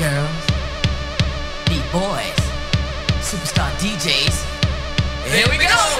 girls, beat boys, superstar DJs. Here we go!